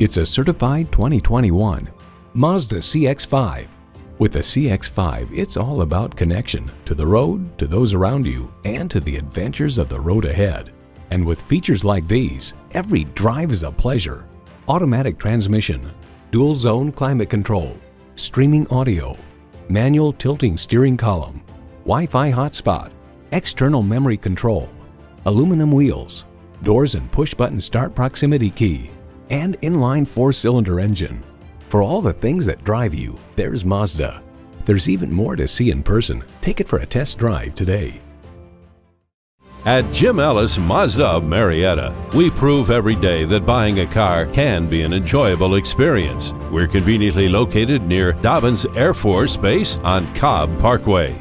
It's a certified 2021 Mazda CX-5. With the CX-5, it's all about connection to the road, to those around you, and to the adventures of the road ahead. And with features like these, every drive is a pleasure. Automatic transmission, dual zone climate control, streaming audio, manual tilting steering column, Wi-Fi hotspot, external memory control, aluminum wheels, doors and push-button start proximity key, and inline four-cylinder engine. For all the things that drive you, there's Mazda. There's even more to see in person. Take it for a test drive today. At Jim Ellis Mazda of Marietta, we prove every day that buying a car can be an enjoyable experience. We're conveniently located near Dobbins Air Force Base on Cobb Parkway.